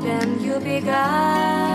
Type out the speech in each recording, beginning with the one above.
then you'll be God.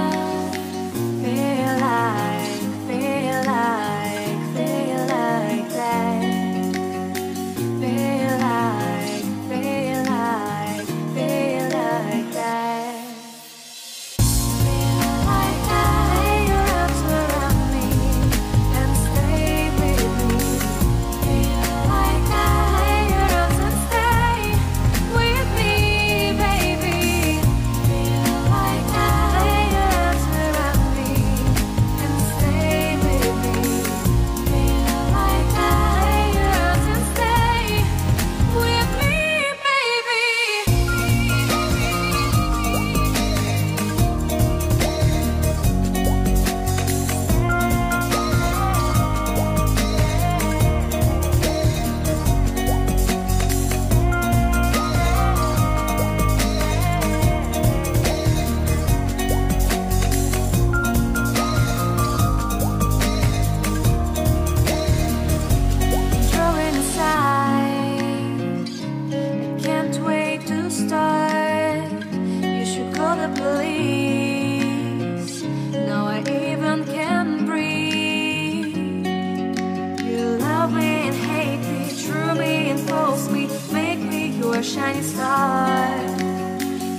shining star.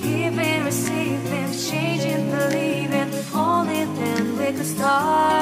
Giving, receiving, changing, believing, holding them with a star.